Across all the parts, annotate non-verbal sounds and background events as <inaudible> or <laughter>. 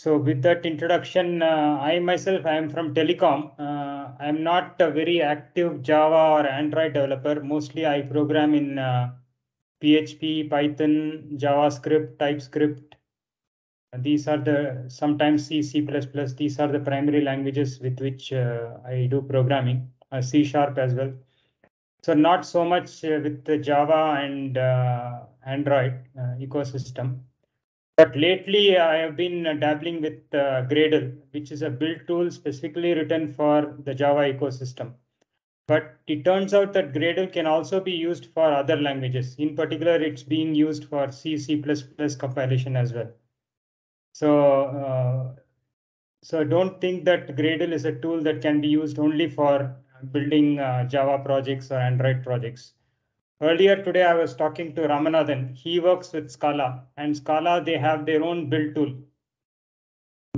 So with that introduction, uh, I myself, I am from telecom. Uh, I am not a very active Java or Android developer. Mostly I program in uh, PHP, Python, JavaScript, TypeScript. These are the sometimes C, C++. These are the primary languages with which uh, I do programming. Uh, C sharp as well. So not so much uh, with the Java and Android ecosystem. But lately, I have been dabbling with uh, Gradle, which is a build tool specifically written for the Java ecosystem. But it turns out that Gradle can also be used for other languages. In particular, it's being used for C, C++ compilation as well. So, uh, so don't think that Gradle is a tool that can be used only for building uh, Java projects or Android projects. Earlier today, I was talking to Ramanathan. He works with Scala, and Scala they have their own build tool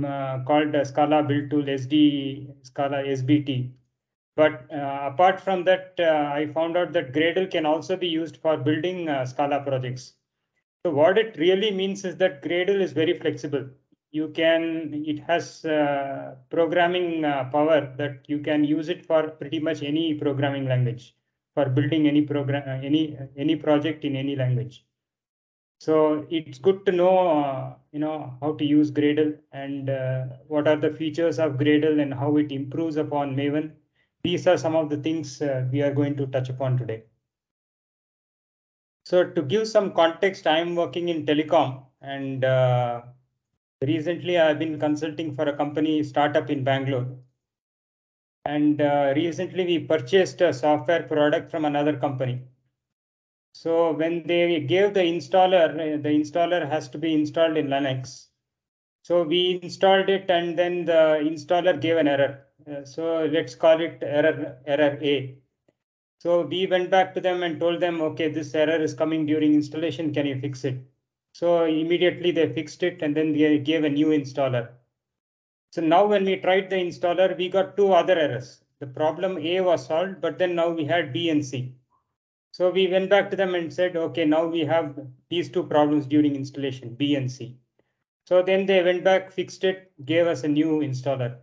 uh, called uh, Scala Build Tool SD Scala SBT. But uh, apart from that, uh, I found out that Gradle can also be used for building uh, Scala projects. So what it really means is that Gradle is very flexible. You can, it has uh, programming power that you can use it for pretty much any programming language for building any program, uh, any any project in any language. So it's good to know, uh, you know, how to use Gradle and uh, what are the features of Gradle and how it improves upon Maven. These are some of the things uh, we are going to touch upon today. So to give some context, I'm working in telecom and uh, recently I've been consulting for a company startup in Bangalore and uh, recently we purchased a software product from another company. So when they gave the installer, the installer has to be installed in Linux. So we installed it and then the installer gave an error. Uh, so let's call it error, error A. So we went back to them and told them, okay, this error is coming during installation. Can you fix it? So immediately they fixed it and then they gave a new installer. So now when we tried the installer, we got two other errors. The problem A was solved, but then now we had B and C. So we went back to them and said, okay, now we have these two problems during installation, B and C. So then they went back, fixed it, gave us a new installer.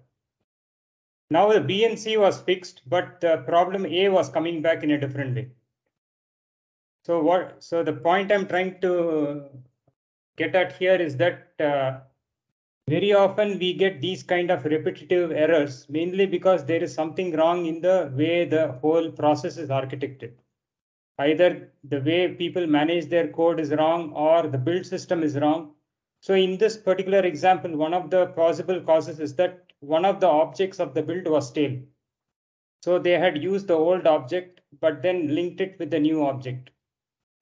Now the B and C was fixed, but the problem A was coming back in a different way. So what? So the point I'm trying to get at here is that uh, very often we get these kind of repetitive errors, mainly because there is something wrong in the way the whole process is architected. Either the way people manage their code is wrong or the build system is wrong. So in this particular example, one of the possible causes is that one of the objects of the build was stale. So they had used the old object, but then linked it with the new object.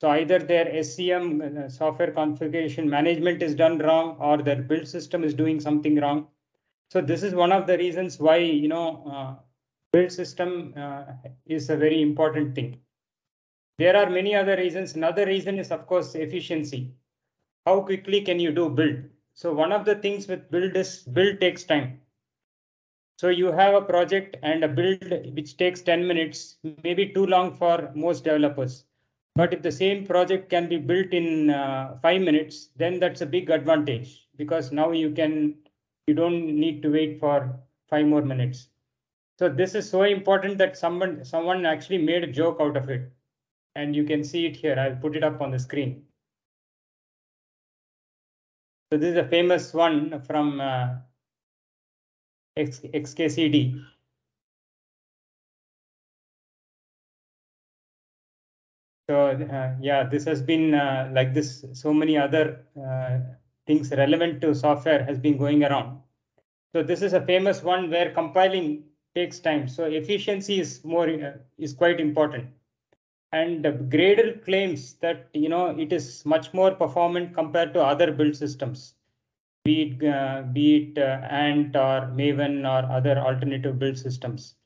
So either their SCM uh, software configuration management is done wrong or their build system is doing something wrong. So this is one of the reasons why, you know, uh, build system uh, is a very important thing. There are many other reasons. Another reason is, of course, efficiency. How quickly can you do build? So one of the things with build is build takes time. So you have a project and a build which takes 10 minutes, maybe too long for most developers. But if the same project can be built in uh, five minutes, then that's a big advantage because now you can you don't need to wait for five more minutes. So this is so important that someone someone actually made a joke out of it. And you can see it here. I'll put it up on the screen. So this is a famous one from uh, XKCD. So uh, yeah, this has been uh, like this. So many other uh, things relevant to software has been going around. So this is a famous one where compiling takes time. So efficiency is more uh, is quite important. And Gradle claims that you know it is much more performant compared to other build systems, be it uh, be it uh, Ant or Maven or other alternative build systems.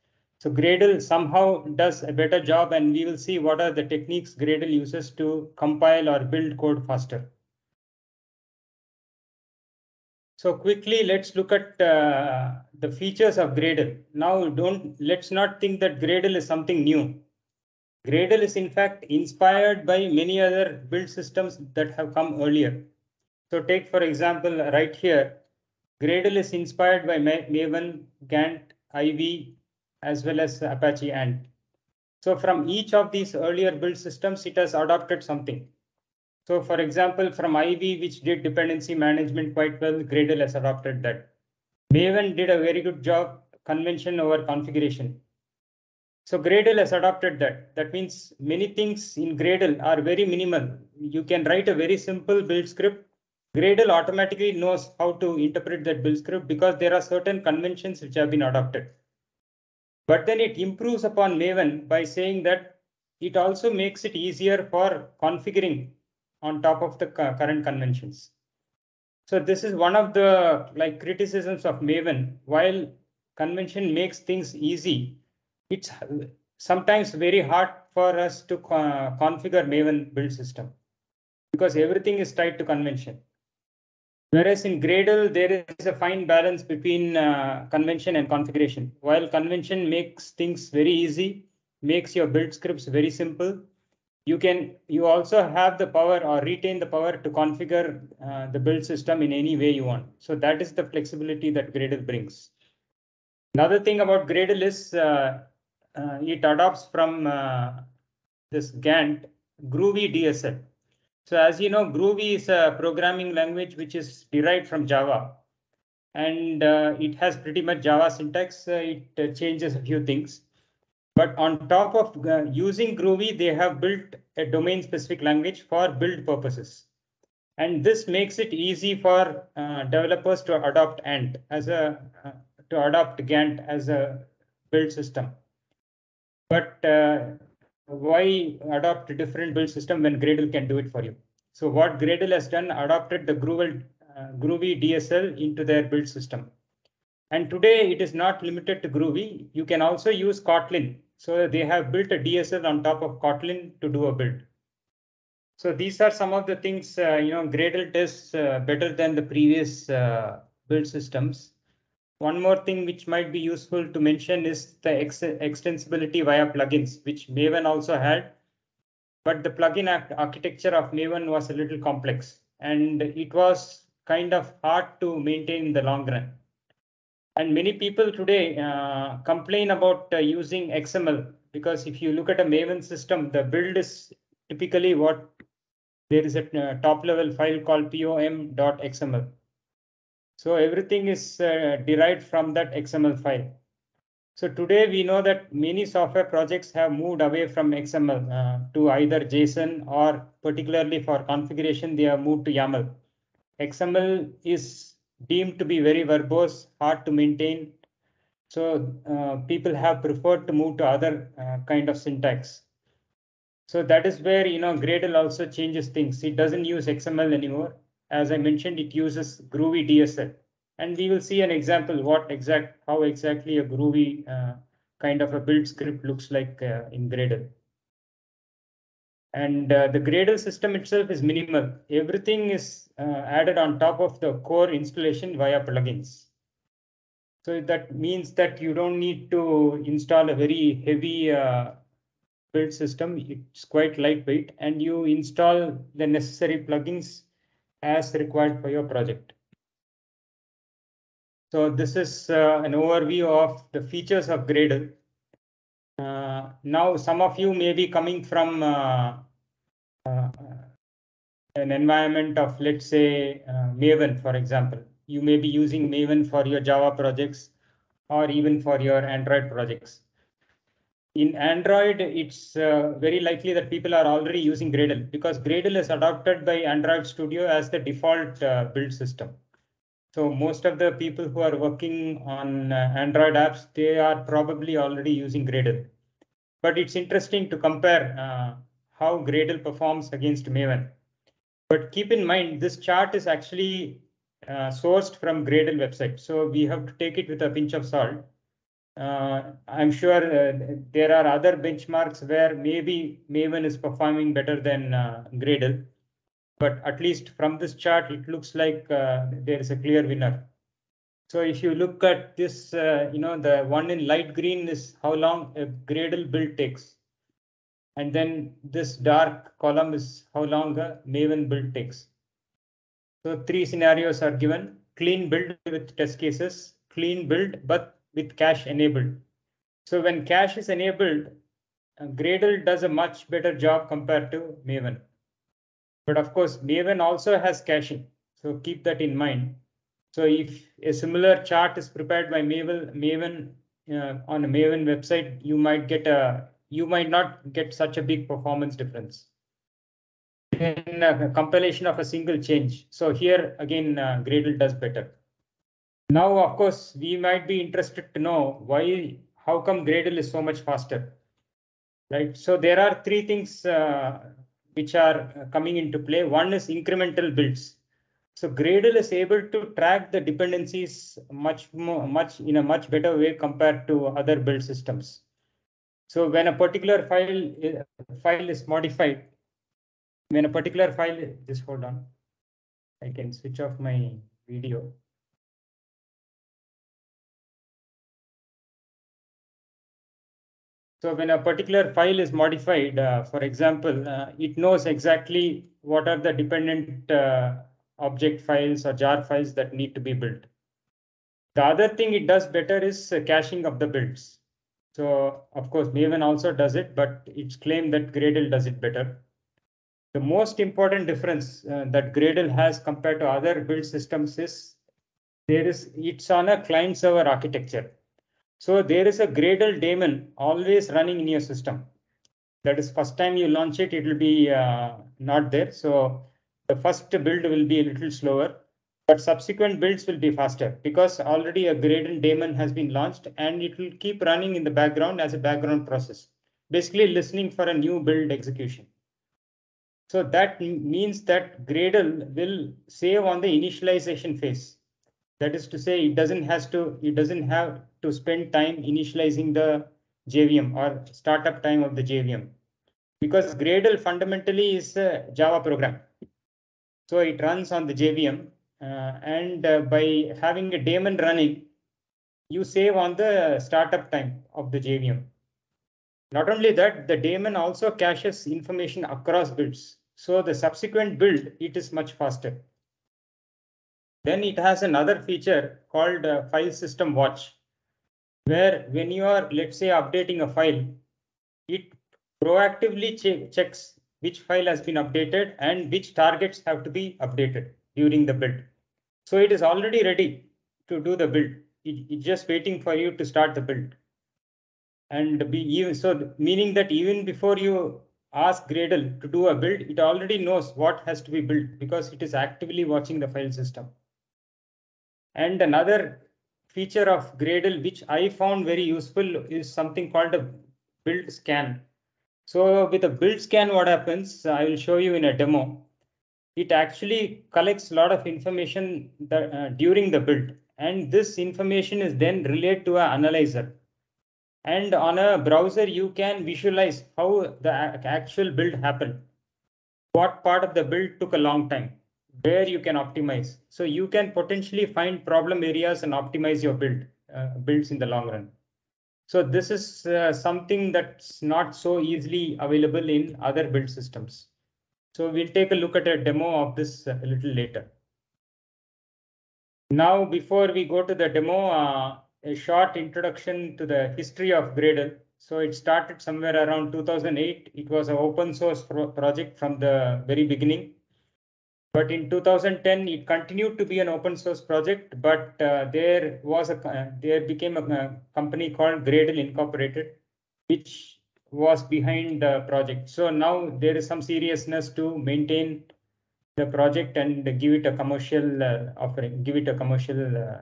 So Gradle somehow does a better job and we will see what are the techniques Gradle uses to compile or build code faster. So quickly, let's look at uh, the features of Gradle. Now, don't let's not think that Gradle is something new. Gradle is in fact inspired by many other build systems that have come earlier. So take for example, right here, Gradle is inspired by Maven, Gant, Ivy, as well as Apache Ant. So from each of these earlier build systems, it has adopted something. So for example, from Ivy, which did dependency management quite well, Gradle has adopted that. Maven did a very good job, convention over configuration. So Gradle has adopted that. That means many things in Gradle are very minimal. You can write a very simple build script. Gradle automatically knows how to interpret that build script because there are certain conventions which have been adopted. But then it improves upon Maven by saying that it also makes it easier for configuring on top of the current conventions. So this is one of the like criticisms of Maven. While convention makes things easy, it's sometimes very hard for us to configure Maven build system because everything is tied to convention. Whereas in Gradle, there is a fine balance between uh, convention and configuration. While convention makes things very easy, makes your build scripts very simple, you can you also have the power or retain the power to configure uh, the build system in any way you want. So that is the flexibility that Gradle brings. Another thing about Gradle is uh, uh it adopts from uh, this Gant Groovy DSL. So as you know, Groovy is a programming language which is derived from Java. And uh, it has pretty much Java syntax. Uh, it changes a few things. But on top of uh, using Groovy, they have built a domain specific language for build purposes. And this makes it easy for uh, developers to adopt Ant as a uh, to adopt Gant as a build system. But why adopt a different build system when Gradle can do it for you? So what Gradle has done, adopted the Groovy, uh, Groovy DSL into their build system. And today it is not limited to Groovy. You can also use Kotlin. So they have built a DSL on top of Kotlin to do a build. So these are some of the things, uh, you know, Gradle does uh, better than the previous uh, build systems. One more thing which might be useful to mention is the ex extensibility via plugins, which Maven also had. But the plugin architecture of Maven was a little complex and it was kind of hard to maintain in the long run. And many people today uh, complain about uh, using XML because if you look at a Maven system, the build is typically what there is a uh, top level file called pom.xml. So everything is uh, derived from that XML file. So today we know that many software projects have moved away from XML uh, to either JSON or particularly for configuration, they have moved to YAML. XML is deemed to be very verbose, hard to maintain. So uh, people have preferred to move to other uh, kind of syntax. So that is where, you know, Gradle also changes things. It doesn't use XML anymore as I mentioned, it uses Groovy DSL. And we will see an example what exact how exactly a Groovy uh, kind of a build script looks like uh, in Gradle. And uh, the Gradle system itself is minimal. Everything is uh, added on top of the core installation via plugins. So that means that you don't need to install a very heavy uh, build system. It's quite lightweight and you install the necessary plugins as required for your project. So this is uh, an overview of the features of Gradle. Uh, now, some of you may be coming from uh, uh an environment of, let's say, uh, Maven, for example. You may be using Maven for your Java projects or even for your Android projects in Android, it's uh, very likely that people are already using Gradle because Gradle is adopted by Android Studio as the default uh, build system. So most of the people who are working on uh, Android apps, they are probably already using Gradle. But it's interesting to compare uh, how Gradle performs against Maven. But keep in mind, this chart is actually uh, sourced from Gradle website. So we have to take it with a pinch of salt uh, I'm sure uh, there are other benchmarks where maybe Maven is performing better than uh, Gradle, but at least from this chart, it looks like uh, there is a clear winner. So if you look at this, uh, you know, the one in light green is how long a Gradle build takes. And then this dark column is how long a Maven build takes. So three scenarios are given. clean build with test cases, clean build, but with cache enabled. So when cache is enabled, uh, Gradle does a much better job compared to Maven. But of course, Maven also has caching. So keep that in mind. So if a similar chart is prepared by Maven, Maven uh, on a Maven website, you might get a you might not get such a big performance difference in a compilation of a single change. So here again, uh, Gradle does better. Now, of course, we might be interested to know why, how come Gradle is so much faster, right? So there are three things uh, which are coming into play. One is incremental builds. So Gradle is able to track the dependencies much more, much in a much better way compared to other build systems. So when a particular file file is modified, when a particular file, just hold on, I can switch off my video. So when a particular file is modified, uh, for example, uh, it knows exactly what are the dependent uh, object files or jar files that need to be built. The other thing it does better is uh, caching of the builds. So of course, Maven also does it, but it's claimed that Gradle does it better. The most important difference uh, that Gradle has compared to other build systems is there is it's on a client server architecture. So there is a Gradle daemon always running in your system. That is first time you launch it, it will be uh, not there. So the first build will be a little slower, but subsequent builds will be faster because already a Gradle daemon has been launched and it will keep running in the background as a background process, basically listening for a new build execution. So that means that Gradle will save on the initialization phase. That is to say, it doesn't has to it doesn't have to spend time initializing the JVM or startup time of the JVM because Gradle fundamentally is a Java program. So it runs on the JVM uh, and uh, by having a daemon running, you save on the startup time of the JVM. Not only that, the daemon also caches information across builds. So the subsequent build, it is much faster. Then it has another feature called uh, file system watch, where when you are, let's say, updating a file, it proactively che checks which file has been updated and which targets have to be updated during the build. So it is already ready to do the build. It, it's just waiting for you to start the build. And be even so, meaning that even before you ask Gradle to do a build, it already knows what has to be built because it is actively watching the file system. And another feature of Gradle, which I found very useful, is something called a build scan. So with a build scan, what happens, I will show you in a demo. It actually collects a lot of information that, uh, during the build. And this information is then relayed to an analyzer. And on a browser, you can visualize how the actual build happened. What part of the build took a long time, where you can optimize. So you can potentially find problem areas and optimize your build uh, builds in the long run. So this is uh, something that's not so easily available in other build systems. So we'll take a look at a demo of this a little later. Now, before we go to the demo, uh, a short introduction to the history of Gradle. So it started somewhere around 2008. It was an open source pro project from the very beginning. But in 2010, it continued to be an open source project, but uh, there was a uh, there became a, a, company called Gradle Incorporated, which was behind the project. So now there is some seriousness to maintain the project and give it a commercial uh, offering, give it a commercial uh,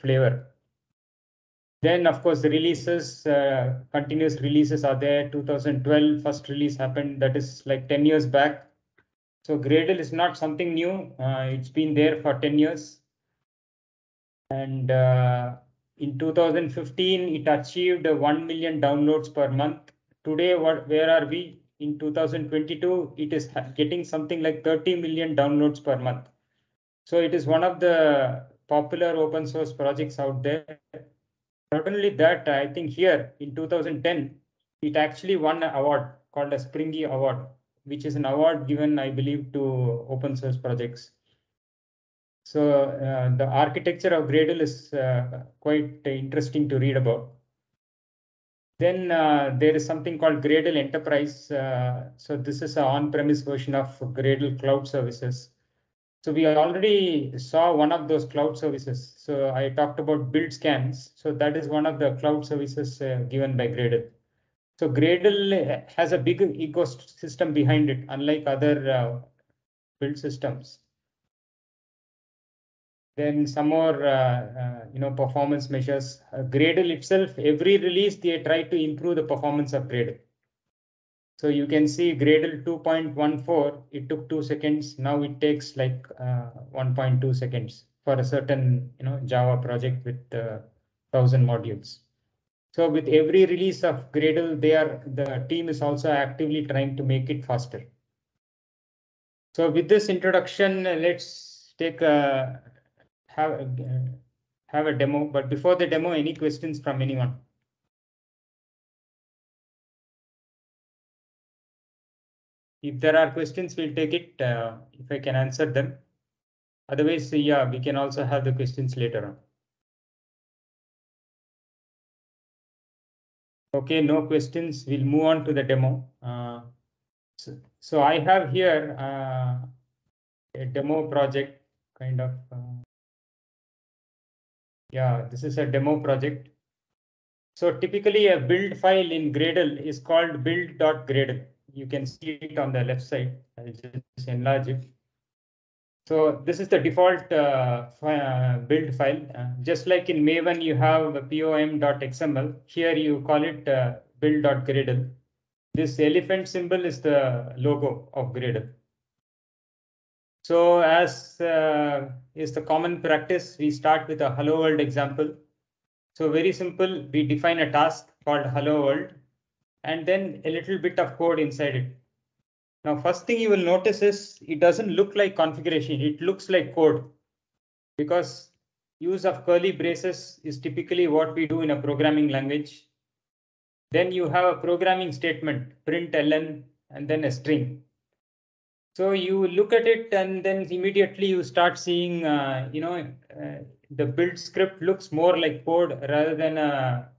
flavor. Then, of course, the releases, uh, continuous releases are there. 2012 first release happened. That is like 10 years back. So Gradle is not something new. Uh, it's been there for 10 years. And uh, in 2015, it achieved 1 million downloads per month. Today, what, where are we? In 2022, it is getting something like 30 million downloads per month. So it is one of the popular open source projects out there. Not only that, I think here in 2010, it actually won an award called a Springy Award which is an award given, I believe, to open source projects. So uh, the architecture of Gradle is uh, quite interesting to read about. Then uh, there is something called Gradle Enterprise. Uh, so this is an on-premise version of Gradle Cloud Services. So we already saw one of those cloud services. So I talked about build scans. So that is one of the cloud services uh, given by Gradle. So Gradle has a big ecosystem behind it, unlike other uh, build systems. Then some more, uh, uh, you know, performance measures. Uh, Gradle itself, every release they try to improve the performance of Gradle. So you can see Gradle 2.14, it took two seconds. Now it takes like uh, 1.2 seconds for a certain, you know, Java project with uh, thousand modules. So with every release of Gradle, they are the team is also actively trying to make it faster. So with this introduction, let's take a have a, have a demo. But before the demo, any questions from anyone? If there are questions, we'll take it uh, if I can answer them. Otherwise, yeah, we can also have the questions later on. Okay, no questions. We'll move on to the demo. Uh, so, so, I have here uh, a demo project kind of. Uh, yeah, this is a demo project. So typically a build file in Gradle is called build.gradle. You can see it on the left side. I'll just enlarge it. So this is the default uh, uh, build file. Uh, just like in Maven, you have pom.xml. Here you call it uh, build.gradle. This elephant symbol is the logo of Gradle. So as uh, is the common practice, we start with a hello world example. So very simple, we define a task called hello world and then a little bit of code inside it. Now, first thing you will notice is it doesn't look like configuration. It looks like code because use of curly braces is typically what we do in a programming language. Then you have a programming statement, print ln, and then a string. So you look at it and then immediately you start seeing, uh, you know, uh, the build script looks more like code rather than a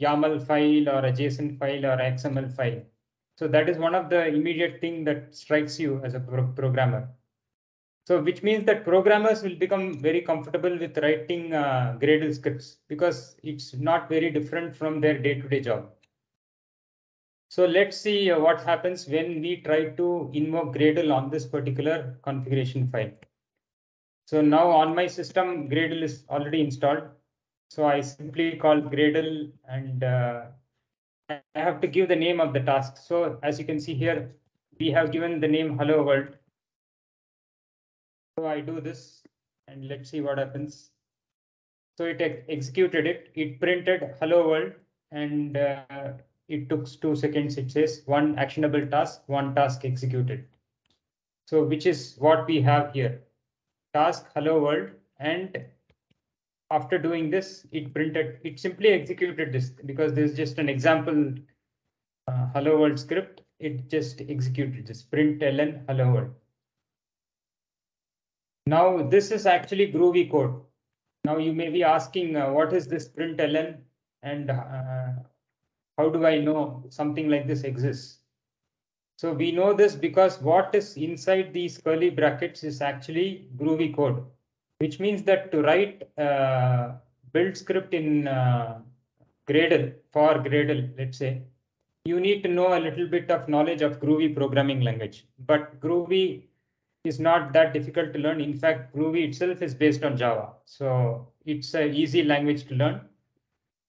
YAML file or a JSON file or XML file. So that is one of the immediate thing that strikes you as a pro programmer. So which means that programmers will become very comfortable with writing uh, Gradle scripts because it's not very different from their day-to-day -day job. So let's see uh, what happens when we try to invoke Gradle on this particular configuration file. So now on my system, Gradle is already installed. So I simply call Gradle and uh, I have to give the name of the task. So as you can see here, we have given the name hello world. So I do this and let's see what happens. So it ex executed it, it printed hello world and uh, it took two seconds. It says one actionable task, one task executed. So which is what we have here. Task hello world. And after doing this, it printed, it simply executed this because this is just an example uh, hello world script. It just executed this print ln hello world. Now this is actually Groovy code. Now you may be asking uh, what is this print ln and uh, how do I know something like this exists? So we know this because what is inside these curly brackets is actually Groovy code, which means that to write uh, build script in uh, Gradle for Gradle, let's say, you need to know a little bit of knowledge of Groovy programming language. But Groovy is not that difficult to learn. In fact, Groovy itself is based on Java. So it's an easy language to learn.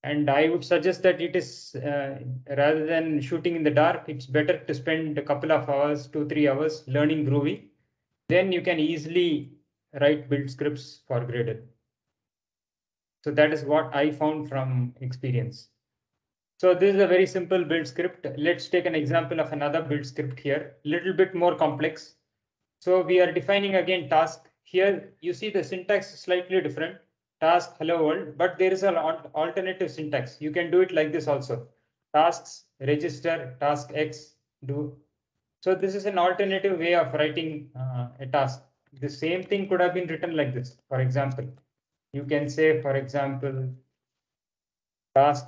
And I would suggest that it is uh, rather than shooting in the dark, it's better to spend a couple of hours, two, three hours learning Groovy. Then you can easily write build scripts for Gradle. So that is what I found from experience. So this is a very simple build script. Let's take an example of another build script here, little bit more complex. So we are defining again task. Here you see the syntax slightly different task hello world, but there is an alternative syntax. You can do it like this also. Tasks, register, task X, do. So this is an alternative way of writing uh, a task. The same thing could have been written like this. For example, you can say, for example, task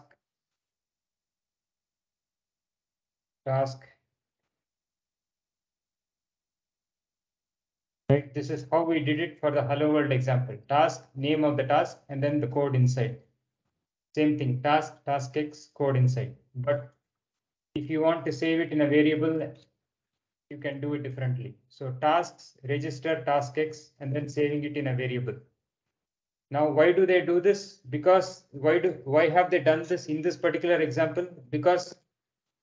task right? This is how we did it for the hello world example. Task name of the task and then the code inside. Same thing task task x code inside. But if you want to save it in a variable you can do it differently. So tasks register task x and then saving it in a variable. Now why do they do this? Because why do why have they done this in this particular example? Because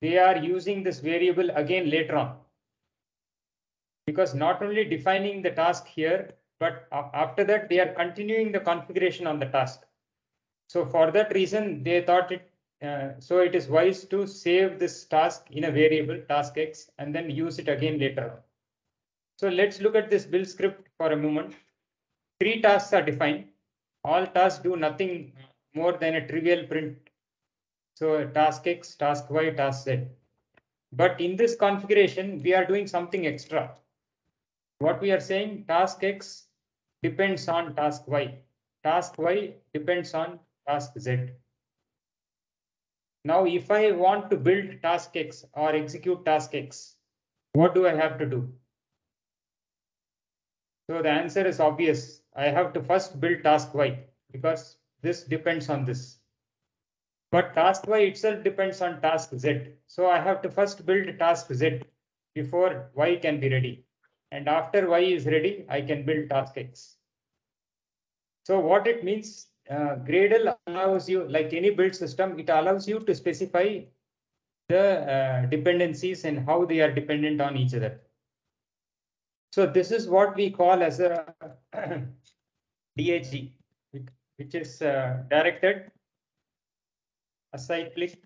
they are using this variable again later on. Because not only defining the task here, but after that they are continuing the configuration on the task. So for that reason, they thought it, uh, so it is wise to save this task in a variable task X and then use it again later on. So let's look at this build script for a moment. Three tasks are defined. All tasks do nothing more than a trivial print. So task X, task Y, task Z. But in this configuration, we are doing something extra what we are saying task X depends on task Y. Task Y depends on task Z. Now, if I want to build task X or execute task X, what do I have to do? So the answer is obvious. I have to first build task Y because this depends on this. But task Y itself depends on task Z. So I have to first build task Z before Y can be ready. And after Y is ready, I can build task X. So what it means, uh, Gradle allows you, like any build system, it allows you to specify the uh, dependencies and how they are dependent on each other. So this is what we call as a <clears throat> DAG, which is uh, directed acyclic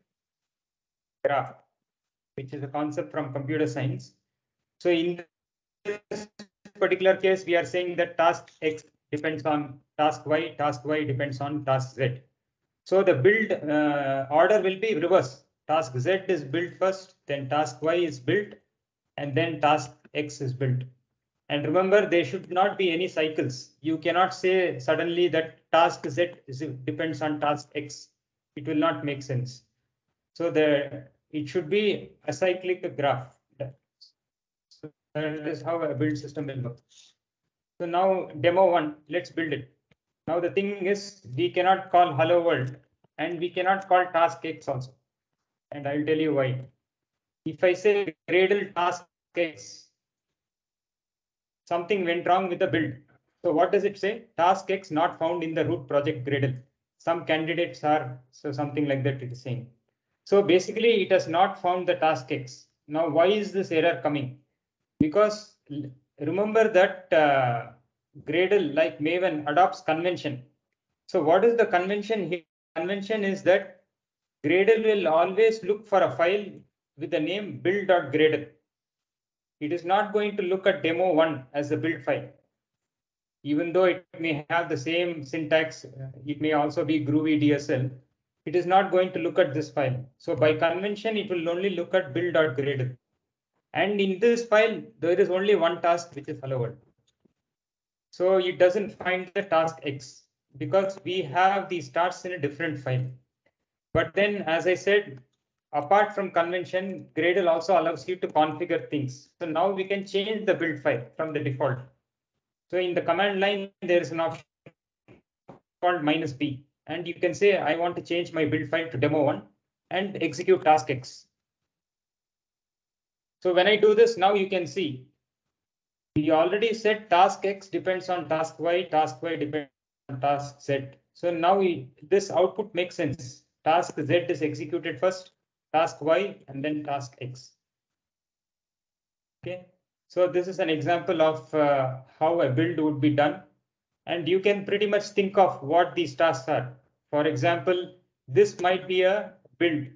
graph, which is a concept from computer science. So in this particular case, we are saying that task X depends on task Y, task Y depends on task Z. So the build uh, order will be reverse. Task Z is built first, then task Y is built, and then task X is built. And remember, there should not be any cycles. You cannot say suddenly that task Z depends on task X. It will not make sense. So the it should be a cyclic graph. So that is how a build system will work. So now demo one, let's build it. Now the thing is we cannot call hello world and we cannot call task X also. And I'll tell you why. If I say Gradle task X, something went wrong with the build. So what does it say? Task X not found in the root project Gradle. Some candidates are, so something like that it is saying. So basically it has not found the task X. Now why is this error coming? because remember that uh, Gradle, like Maven, adopts convention. So what is the convention here? Convention is that Gradle will always look for a file with the name build.gradle. It is not going to look at demo one as a build file. Even though it may have the same syntax, uh, it may also be Groovy DSL. It is not going to look at this file. So by convention, it will only look at build.gradle. And in this file, there is only one task, which is hello world. So it doesn't find the task X because we have these tasks in a different file. But then, as I said, apart from convention, Gradle also allows you to configure things. So now we can change the build file from the default. So in the command line, there is an option called minus B. And you can say, I want to change my build file to demo one and execute task X. So when I do this, now you can see we already said task X depends on task Y, task Y depends on task Z. So now we, this output makes sense. Task Z is executed first, task Y, and then task X. Okay, so this is an example of uh, how a build would be done. And you can pretty much think of what these tasks are. For example, this might be a build.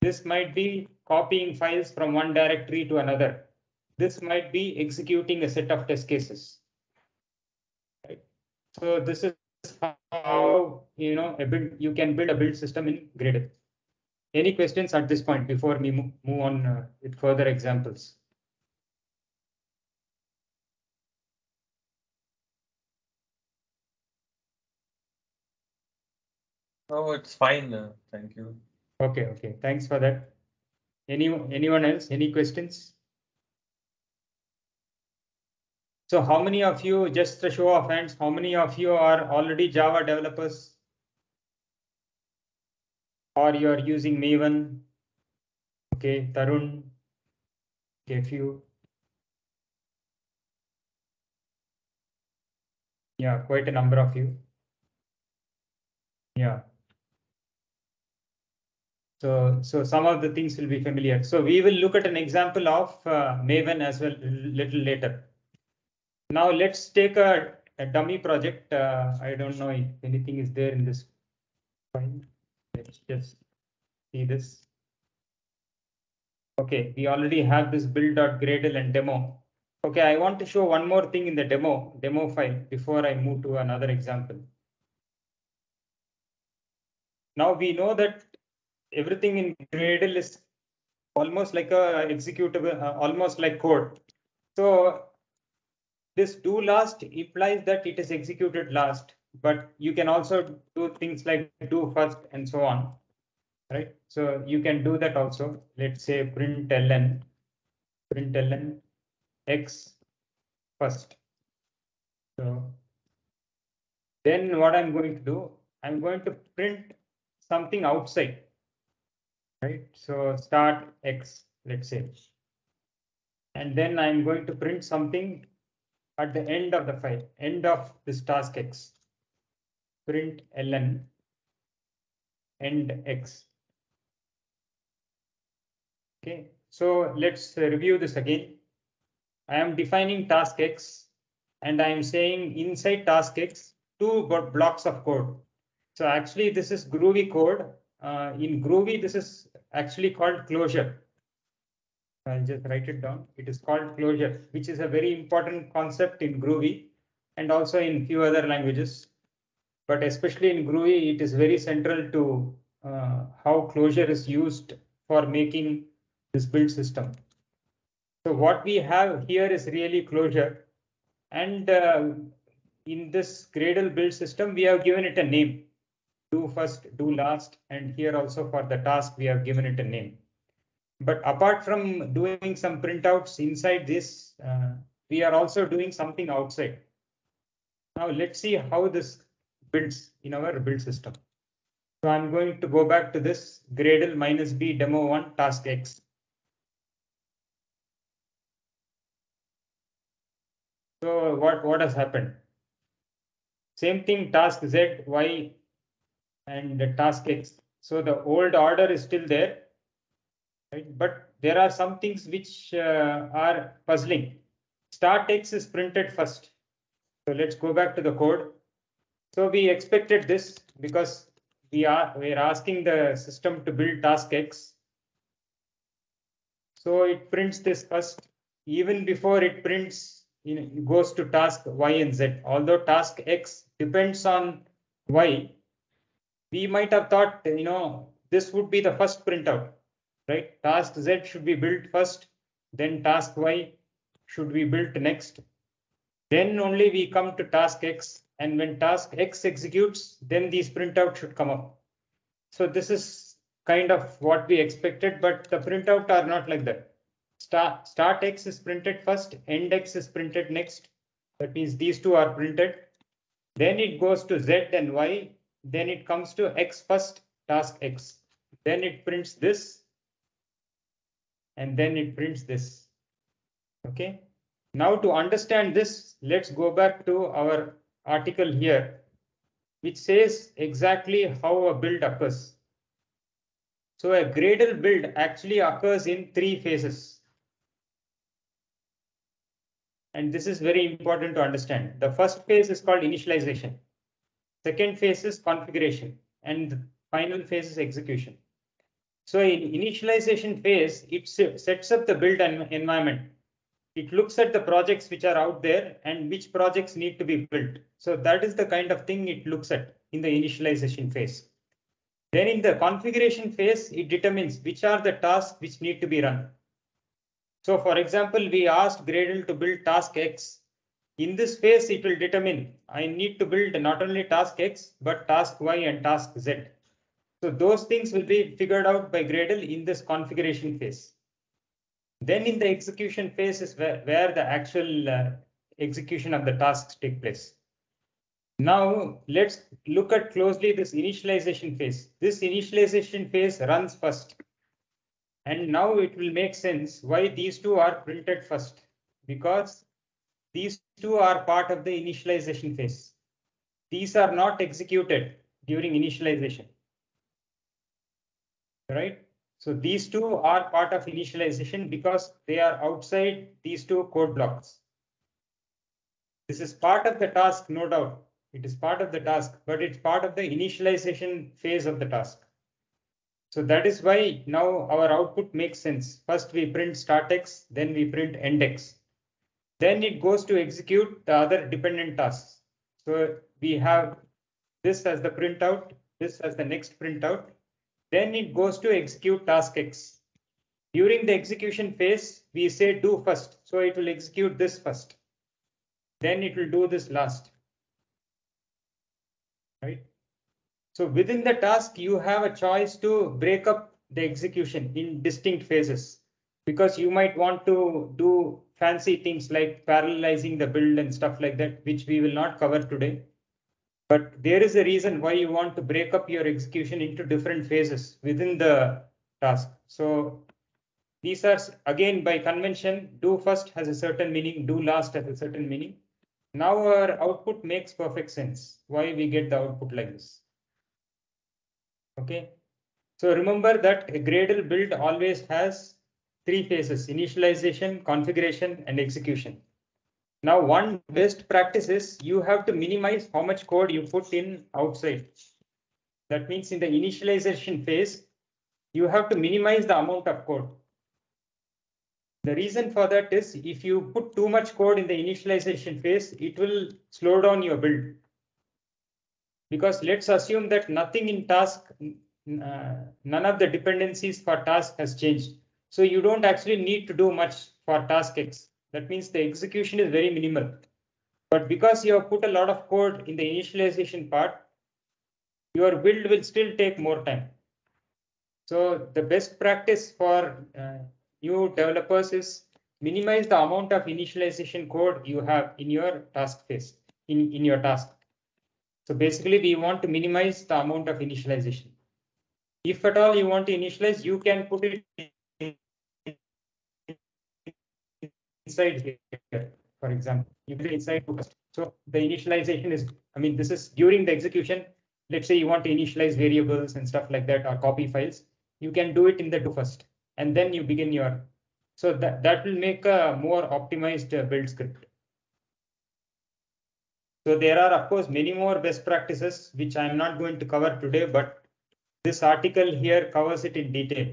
This might be copying files from one directory to another. This might be executing a set of test cases. Right? So this is how you know build, you can build a build system in Gradle. Any questions at this point before we move, move on uh, with further examples? Oh, it's fine. Uh, thank you. Okay, okay. Thanks for that. Any anyone else? Any questions? So how many of you, just a show of hands, how many of you are already Java developers? Or you are using Maven? Okay, Tarun. Okay, few. Yeah, quite a number of you. Yeah. So, so some of the things will be familiar. So we will look at an example of uh, Maven as well little later. Now let's take a, a dummy project. Uh, I don't know if anything is there in this file. Let's just see this. Okay, we already have this build.gradle and demo. Okay, I want to show one more thing in the demo, demo file before I move to another example. Now we know that everything in Gradle is almost like a executable, uh, almost like code. So this do last implies that it is executed last, but you can also do things like do first and so on, right? So you can do that also. Let's say print ln, print ln x first. So then what I'm going to do, I'm going to print something outside, right? So start x, let's say. And then I'm going to print something at the end of the file, end of this task x. Print ln end x. Okay, so let's review this again. I am defining task X and I am saying inside task X two blocks of code. So actually this is Groovy code. Uh, in Groovy, this is actually called closure. I'll just write it down. It is called closure, which is a very important concept in Groovy and also in few other languages. But especially in Groovy, it is very central to uh, how closure is used for making this build system. So what we have here is really closure. And uh, in this Gradle build system, we have given it a name. Do first, do last. And here also for the task, we have given it a name. But apart from doing some printouts inside this, uh, we are also doing something outside. Now let's see how this builds in our build system. So I'm going to go back to this Gradle minus B demo one task X. So what, what has happened? Same thing task Z, Y, and the task X. So the old order is still there, right? But there are some things which uh, are puzzling. Start X is printed first. So let's go back to the code. So we expected this because we are we're asking the system to build task X. So it prints this first. Even before it prints you know, it goes to task Y and Z. Although task X depends on Y, we might have thought, you know, this would be the first printout, right? Task Z should be built first, then task Y should be built next. Then only we come to task X, and when task X executes, then these printout should come up. So this is kind of what we expected, but the printout are not like that start, start X is printed first, end X is printed next. That means these two are printed. Then it goes to Z and Y. Then it comes to X first, task X. Then it prints this. And then it prints this. Okay. Now to understand this, let's go back to our article here, which says exactly how a build occurs. So a Gradle build actually occurs in three phases. And this is very important to understand. The first phase is called initialization. Second phase is configuration and final phase is execution. So in initialization phase, it sets up the build environment. It looks at the projects which are out there and which projects need to be built. So that is the kind of thing it looks at in the initialization phase. Then in the configuration phase, it determines which are the tasks which need to be run. So for example, we asked Gradle to build task X. In this phase, it will determine I need to build not only task X, but task Y and task Z. So those things will be figured out by Gradle in this configuration phase. Then in the execution phase is where, where the actual uh, execution of the tasks take place. Now let's look at closely this initialization phase. This initialization phase runs first. And now it will make sense why these two are printed first because these two are part of the initialization phase. These are not executed during initialization. Right? So these two are part of initialization because they are outside these two code blocks. This is part of the task, no doubt. It is part of the task, but it's part of the initialization phase of the task. So that is why now our output makes sense. First we print start x, then we print end x. Then it goes to execute the other dependent tasks. So we have this as the printout, this as the next printout, then it goes to execute task X. During the execution phase, we say do first. So it will execute this first. Then it will do this last. Right? So within the task, you have a choice to break up the execution in distinct phases because you might want to do fancy things like parallelizing the build and stuff like that, which we will not cover today. But there is a reason why you want to break up your execution into different phases within the task. So these are again by convention, do first has a certain meaning, do last has a certain meaning. Now our output makes perfect sense. Why we get the output like this. Okay. So remember that a Gradle build always has three phases, initialization, configuration, and execution. Now, one best practice is you have to minimize how much code you put in outside. That means in the initialization phase, you have to minimize the amount of code. The reason for that is if you put too much code in the initialization phase, it will slow down your build. Because let's assume that nothing in task, uh, none of the dependencies for task has changed. So you don't actually need to do much for task X. That means the execution is very minimal. But because you have put a lot of code in the initialization part, your build will still take more time. So the best practice for uh, new developers is minimize the amount of initialization code you have in your task phase, in, in your task. So basically, we want to minimize the amount of initialization. If at all you want to initialize, you can put it inside here, for example, you inside. So the initialization is, I mean, this is during the execution. Let's say you want to initialize variables and stuff like that or copy files. You can do it in the do first, and then you begin your. So that, that will make a more optimized uh, build script. So there are, of course, many more best practices, which I'm not going to cover today, but this article here covers it in detail.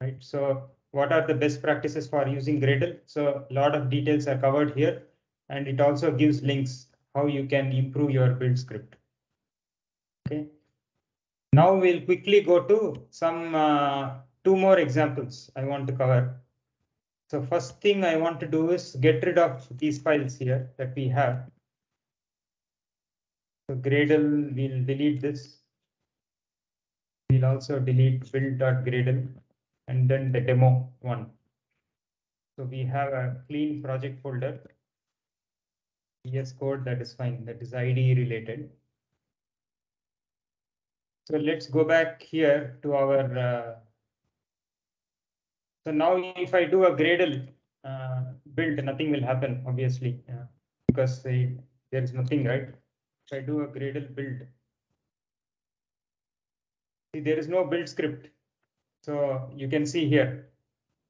Right. So what are the best practices for using Gradle. So a lot of details are covered here, and it also gives links how you can improve your build script. Okay. Now we'll quickly go to some uh, two more examples I want to cover. So first thing I want to do is get rid of these files here that we have. So Gradle, we'll delete this. We'll also delete build.gradle and then the demo one. So we have a clean project folder. VS code that is fine, that is IDE related. So let's go back here to our. Uh, so now if I do a Gradle uh, build, nothing will happen, obviously, uh, because there is nothing, right? If I do a Gradle build, see, there is no build script. So you can see here,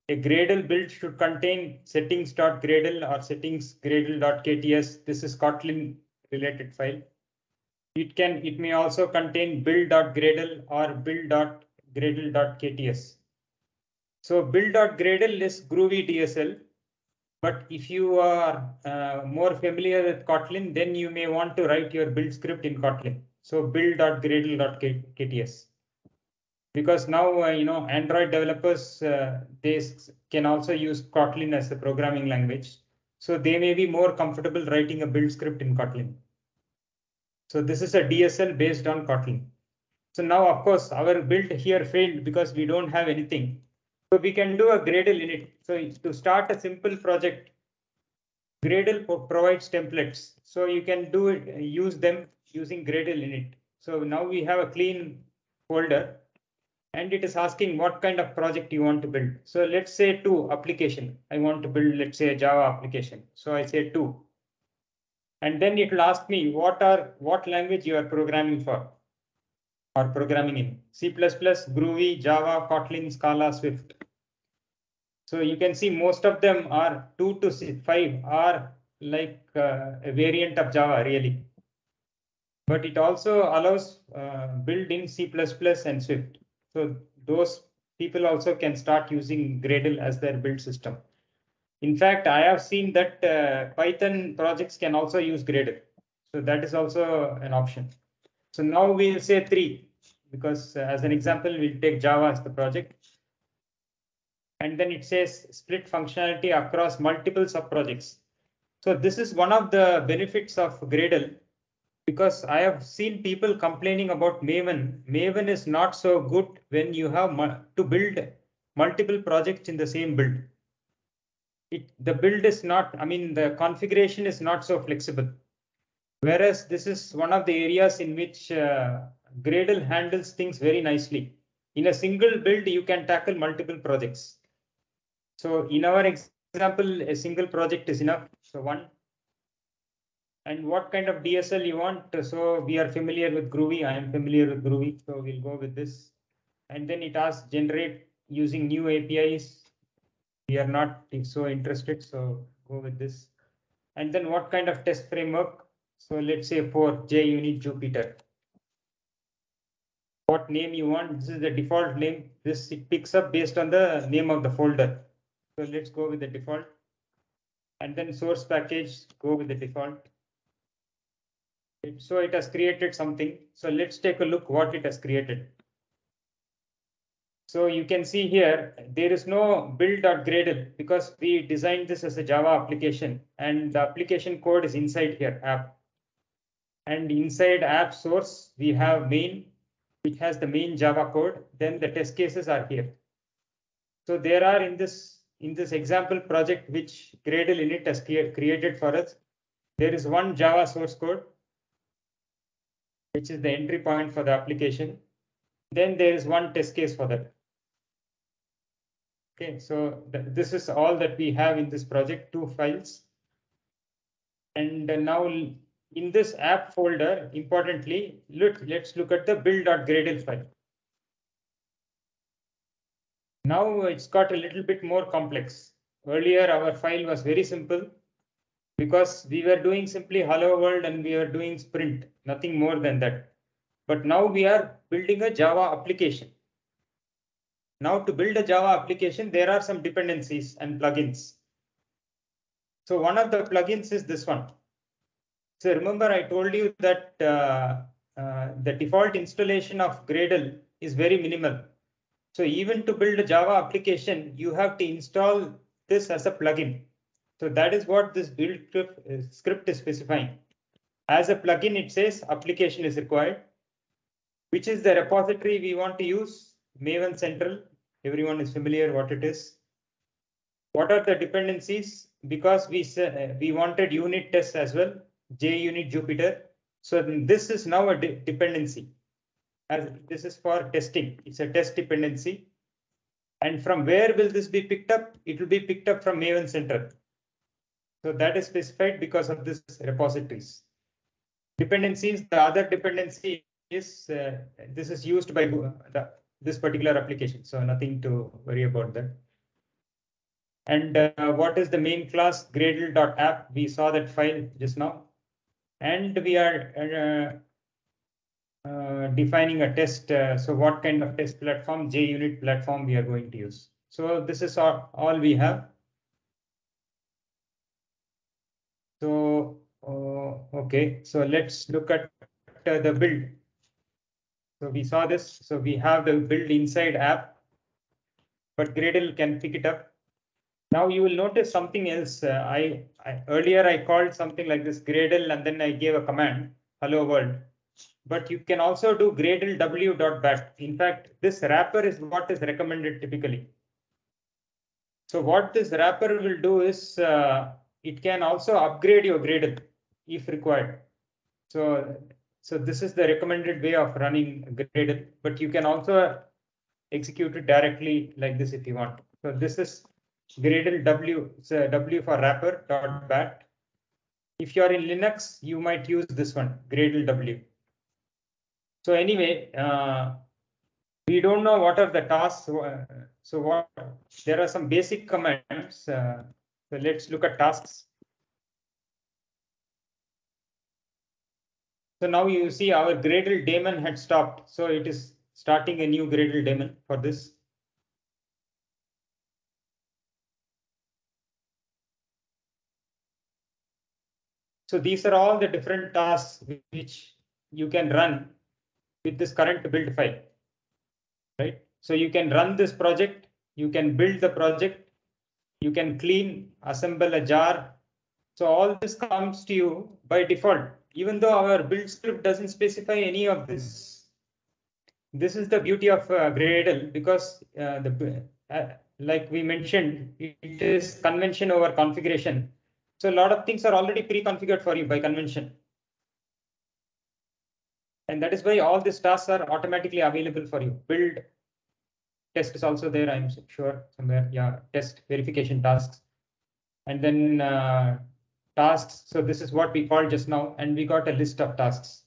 a Gradle build should contain settings.gradle or settings.gradle.kts. This is Kotlin related file. It can, it may also contain build.gradle or build.gradle.kts. So build.gradle is Groovy DSL. But if you are uh, more familiar with Kotlin, then you may want to write your build script in Kotlin. So build.gradle.kts because now uh, you know Android developers uh, they can also use Kotlin as a programming language, so they may be more comfortable writing a build script in Kotlin. So this is a DSL based on Kotlin. So now, of course, our build here failed because we don't have anything. So we can do a Gradle init. So to start a simple project, Gradle provides templates. So you can do it, use them using Gradle init. So now we have a clean folder and it is asking what kind of project you want to build. So let's say two application. I want to build, let's say a Java application. So I say two. And then it will ask me what are what language you are programming for or programming in C++, Groovy, Java, Kotlin, Scala, Swift. So you can see most of them are two to five are like uh, a variant of Java really. But it also allows uh, build in C++ and Swift. So those people also can start using Gradle as their build system. In fact, I have seen that uh, Python projects can also use Gradle. So that is also an option. So now we'll say three, because uh, as an example, we'll take Java as the project. And then it says split functionality across multiple sub-projects. So this is one of the benefits of Gradle, because I have seen people complaining about Maven. Maven is not so good when you have to build multiple projects in the same build. It, the build is not, I mean, the configuration is not so flexible. Whereas this is one of the areas in which uh, Gradle handles things very nicely. In a single build, you can tackle multiple projects. So in our example, a single project is enough. So one. And what kind of DSL you want? So we are familiar with Groovy. I am familiar with Groovy. So we'll go with this. And then it asks generate using new APIs. We are not so interested. So go with this. And then what kind of test framework? So let's say for JUnit Jupiter. What name you want? This is the default name. This it picks up based on the name of the folder. So let's go with the default. And then source package, go with the default. So it has created something. So let's take a look what it has created. So you can see here, there is no build.gradle because we designed this as a Java application and the application code is inside here app and inside app source, we have main, which has the main Java code. Then the test cases are here. So there are in this in this example project, which Gradle init has created for us, there is one Java source code, which is the entry point for the application. Then there is one test case for that. Okay, so th this is all that we have in this project, two files. And now in this app folder, importantly, look, let's look at the build.gradle file. Now it's got a little bit more complex. Earlier, our file was very simple because we were doing simply hello world and we were doing sprint, nothing more than that. But now we are building a Java application. Now to build a Java application, there are some dependencies and plugins. So one of the plugins is this one. So remember, I told you that uh, uh, the default installation of Gradle is very minimal. So even to build a Java application, you have to install this as a plugin. So that is what this build uh, script is specifying. As a plugin, it says application is required, which is the repository we want to use, Maven Central. Everyone is familiar what it is. What are the dependencies? Because we, uh, we wanted unit tests as well. JUnit Jupiter. So this is now a de dependency. As this is for testing. It's a test dependency. And from where will this be picked up? It will be picked up from Maven Center. So that is specified because of this repositories. Dependencies, the other dependency is uh, this is used by the, this particular application. So nothing to worry about that. And uh, what is the main class gradle.app? We saw that file just now and we are uh, uh, defining a test. Uh, so what kind of test platform, JUnit platform we are going to use. So this is all, all we have. Uh, okay, so let's look at uh, the build. So we saw this. So we have the build inside app, but Gradle can pick it up now you will notice something else. Uh, I, I, earlier I called something like this Gradle and then I gave a command, hello world. but you can also do gradle w dot bat. In fact, this wrapper is what is recommended typically. So what this wrapper will do is uh, it can also upgrade your Gradle if required. So, so this is the recommended way of running Gradle, but you can also execute it directly like this if you want. So this is Gradle W, so W for wrapper dot bat. If you are in Linux, you might use this one, Gradle W. So anyway, uh, we don't know what are the tasks. Uh, so what there are some basic commands. Uh, so let's look at tasks. So now you see our Gradle daemon had stopped. So it is starting a new Gradle daemon for this. So these are all the different tasks which you can run with this current build file, right? So you can run this project, you can build the project, you can clean, assemble a jar. So all this comes to you by default, even though our build script doesn't specify any of this. This is the beauty of uh, Gradle because uh, the uh, like we mentioned, it is convention over configuration. So a lot of things are already pre-configured for you by convention. And that is why all these tasks are automatically available for you. Build test is also there, I'm sure somewhere. Yeah, test verification tasks. And then uh, tasks. So this is what we called just now, and we got a list of tasks.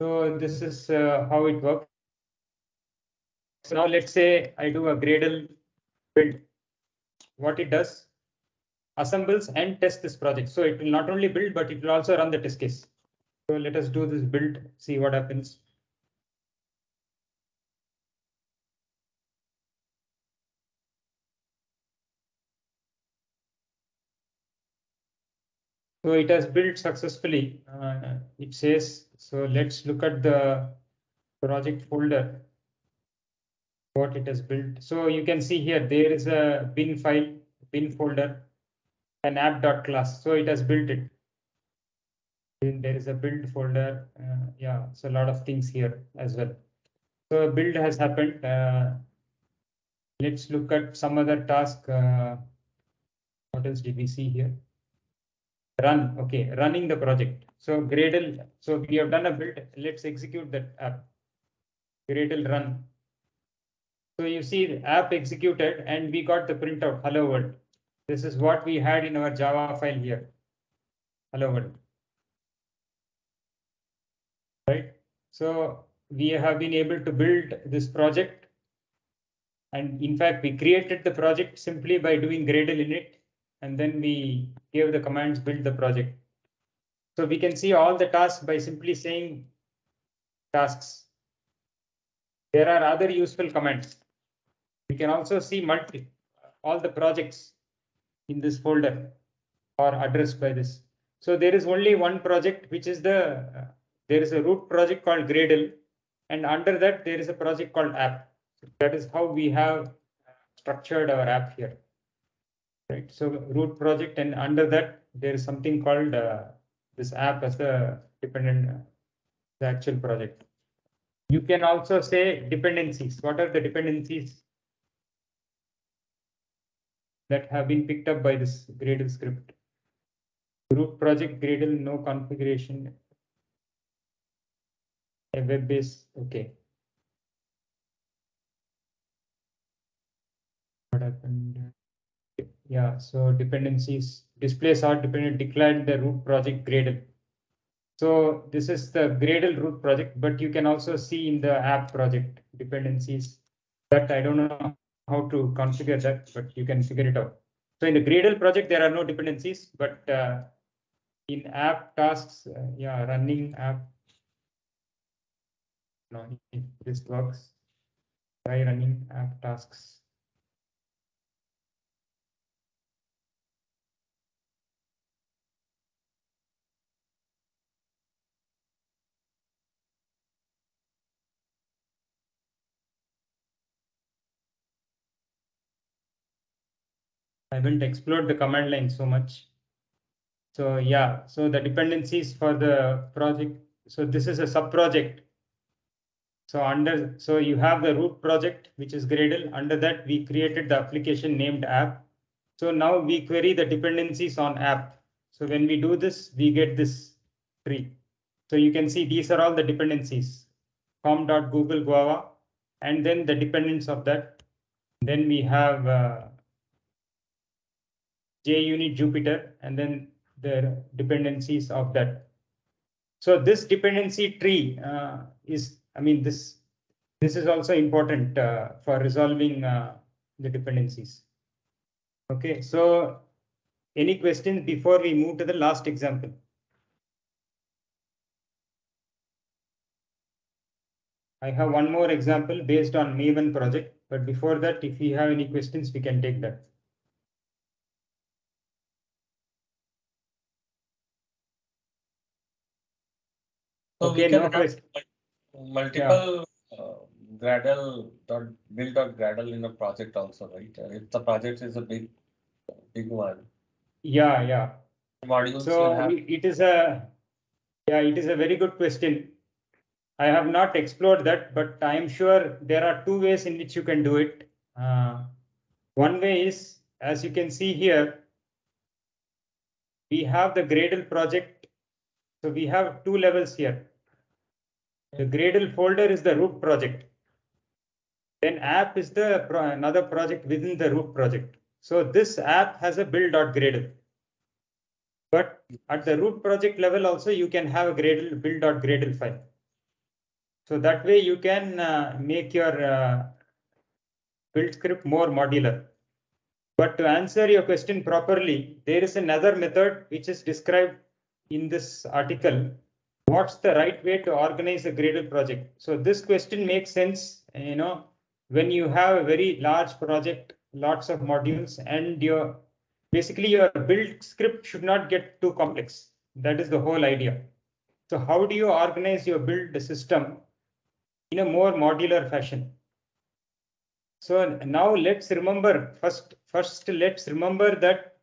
So this is uh, how it works. So now let's say I do a Gradle build. What it does, assembles and test this project. So it will not only build, but it will also run the test case. So let us do this build, see what happens. So it has built successfully. Uh, it says, so let's look at the project folder, what it has built. So you can see here, there is a bin file, bin folder, an app.class. So it has built it. Then there is a build folder. Uh, yeah, so a lot of things here as well. So build has happened. Uh, let's look at some other task. Uh, what else did we see here? Run. Okay, running the project. So Gradle. So we have done a build. Let's execute that app. Gradle run. So you see the app executed and we got the printout hello world. This is what we had in our Java file here. Hello world. Right. So we have been able to build this project. And in fact, we created the project simply by doing Gradle init. And then we gave the commands build the project. So we can see all the tasks by simply saying tasks. There are other useful commands. We can also see multi all the projects in this folder are addressed by this. So there is only one project, which is the, uh, there is a root project called Gradle, and under that there is a project called app. That is how we have structured our app here. Right, so root project and under that there is something called uh, this app as a dependent, uh, the actual project. You can also say dependencies. What are the dependencies that have been picked up by this Gradle script. Root project Gradle, no configuration. A web base, okay. What happened? Yeah, so dependencies, displays are dependent declared the root project Gradle. So this is the Gradle root project, but you can also see in the app project dependencies that I don't know how to configure that, but you can figure it out. So in the Gradle project, there are no dependencies, but uh, in app tasks, uh, yeah, running app. No, this works, try running app tasks. I haven't explored the command line so much. So yeah, so the dependencies for the project so this is a sub-project. So under, so you have the root project, which is Gradle. Under that, we created the application named app. So now we query the dependencies on app. So when we do this, we get this tree. So you can see these are all the dependencies, com.google guava, and then the dependents of that. Then we have uh, JUnit Jupiter, and then the dependencies of that. So this dependency tree uh, is, I mean, this this is also important uh, for resolving uh, the dependencies. Okay, so any questions before we move to the last example? I have one more example based on Maven project, but before that, if you have any questions, we can take that. So we Okay, can no have question. mul- multiple uh, Gradle dot build dot Gradle in a project also, right? If the project is a big, big one, Yeah, yeah. modules So it is a, yeah, it is a very good question. I have not explored that, but I am sure there are two ways in which you can do it. Uh, one way is, as you can see here, we have the Gradle project. So we have two levels here. The Gradle folder is the root project. Then app is the pro another project within the root project. So this app has a build.gradle. But at the root project level also, you can have a Gradle build.gradle file. So that way you can uh, make your uh, build script more modular. But to answer your question properly, there is another method which is described in this article. What's the right way to organize a Gradle project? So this question makes sense, you know, when you have a very large project, lots of modules and your basically your build script should not get too complex. That is the whole idea. So how do you organize your build system in a more modular fashion? So now let's remember first, first let's remember that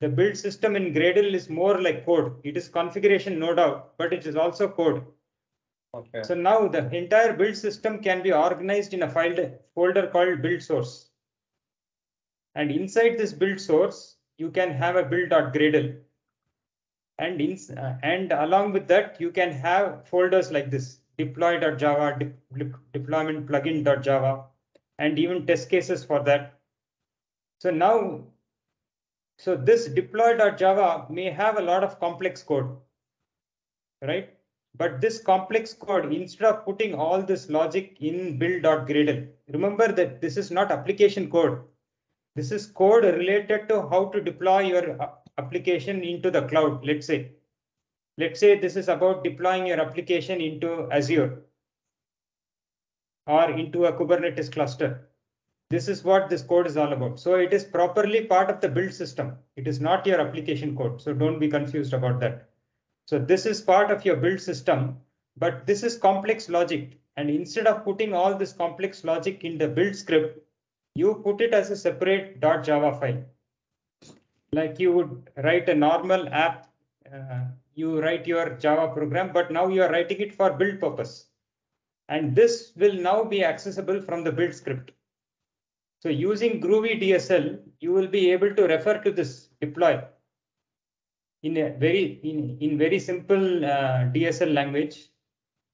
the build system in Gradle is more like code. It is configuration, no doubt, but it is also code. Okay, So now the entire build system can be organized in a file folder called build source. And inside this build source, you can have a build.gradle. And in, uh, and along with that, you can have folders like this deploy.java, de de deployment plugin.java, and even test cases for that. So now, so this deploy.java may have a lot of complex code, right? But this complex code, instead of putting all this logic in build.gradle, remember that this is not application code. This is code related to how to deploy your application into the cloud, let's say. Let's say this is about deploying your application into Azure or into a Kubernetes cluster. This is what this code is all about. So it is properly part of the build system. It is not your application code. So don't be confused about that. So this is part of your build system, but this is complex logic. And instead of putting all this complex logic in the build script, you put it as a separate .java file. Like you would write a normal app, uh, you write your Java program, but now you are writing it for build purpose. And this will now be accessible from the build script. So using Groovy DSL, you will be able to refer to this deploy in a very in, in very simple uh, DSL language.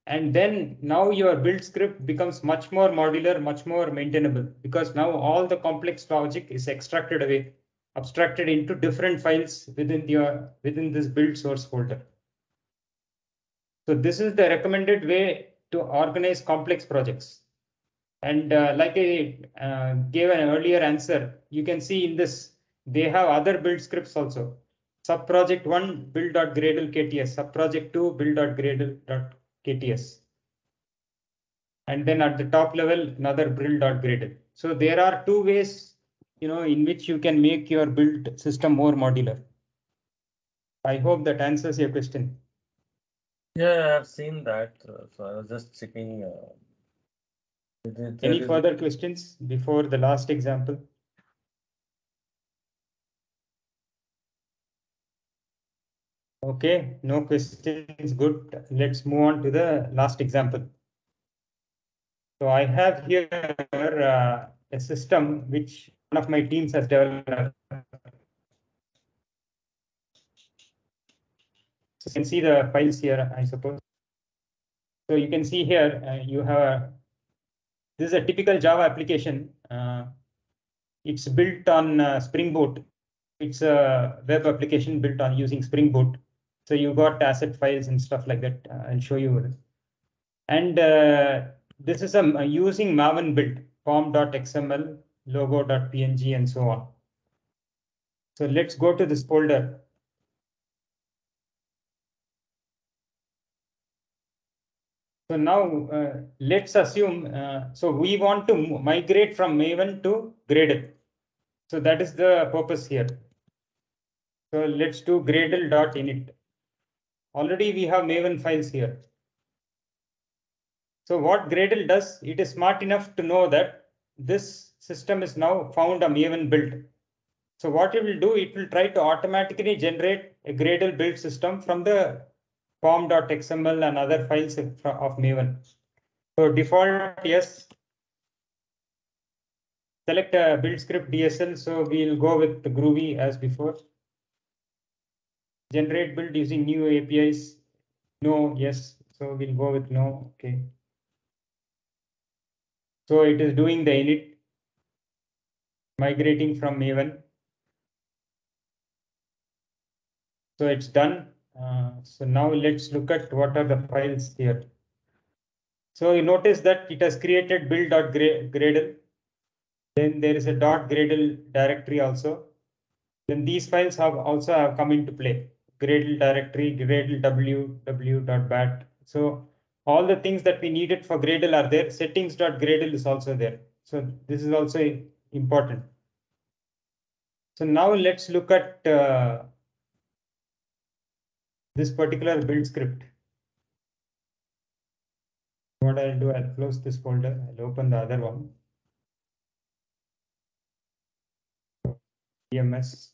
And then now your build script becomes much more modular, much more maintainable because now all the complex logic is extracted away, abstracted into different files within your within this build source folder. So this is the recommended way to organize complex projects. And uh, like I uh, gave an earlier answer, you can see in this, they have other build scripts also. Subproject one build.gradle KTS, subproject two build.gradle.kts. And then at the top level, another build.gradle. So there are two ways, you know, in which you can make your build system more modular. I hope that answers your question. yeah, I've seen that, uh, so I was just checking. uh, Any further questions before the last example? Okay, no questions. Good. Let's move on to the last example. So I have here uh, a system which one of my teams has developed. So you can see the files here, I suppose. So you can see here, uh, you have a, this is a typical Java application. Uh, it's built on uh, Spring Boot. It's a web application built on using Spring Boot. So you got asset files and stuff like that. Uh, I'll show you. And uh, this is a um, using Maven build pom.xml, logo.png, and so on. So let's go to this folder. So now uh, let's assume, uh, so we want to migrate from Maven to Gradle. So that is the purpose here. So let's do gradle.init. Already we have Maven files here. So what Gradle does, it is smart enough to know that this system is now found a Maven build. So what it will do, it will try to automatically generate a Gradle build system from the pom.xml and other files of Maven. So default, yes. Select a build script DSL. So we'll go with Groovy as before. Generate build using new APIs. No, yes. So we'll go with no. Okay. So it is doing the init, migrating from Maven. So it's done. So now let's look at what are the files here. So you notice that it has created build.gradle. Then there is a .gradle directory also. Then these files have also have come into play. Gradle directory, Gradle w, w.bat. So all the things that we needed for Gradle are there. Settings.gradle is also there. So this is also important. So now let's look at uh, this particular build script. What I'll do, I'll close this folder. I'll open the other one. EMS.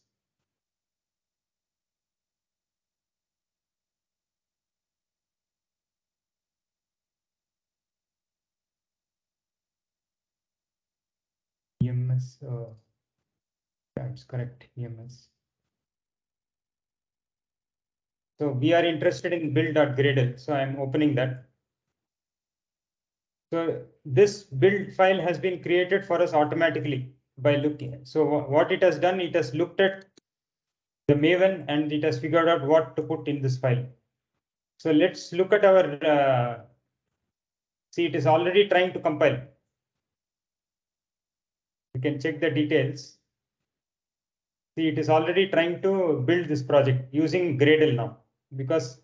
EMS, uh, that's correct, EMS. So we are interested in build.gradle. So I'm opening that. So this build file has been created for us automatically by looking. So what it has done, it has looked at the Maven and it has figured out what to put in this file. So let's look at our, uh, see it is already trying to compile. You can check the details. See, it is already trying to build this project using Gradle now, because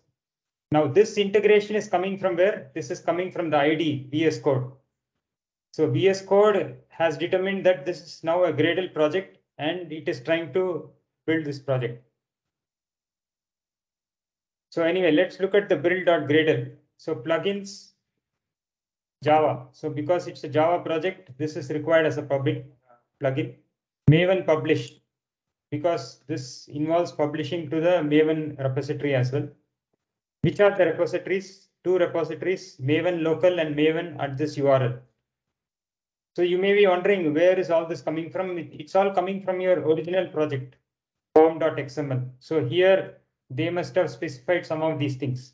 now this integration is coming from where? This is coming from the ID VS Code. So VS Code has determined that this is now a Gradle project and it is trying to build this project. So anyway, let's look at the build.gradle. So plugins, Java. So because it's a Java project, this is required as a public plugin. Maven published because this involves publishing to the Maven repository as well. Which are the repositories? Two repositories, Maven local and Maven at this URL. So you may be wondering where is all this coming from? It's all coming from your original project, pom.xml. So here they must have specified some of these things.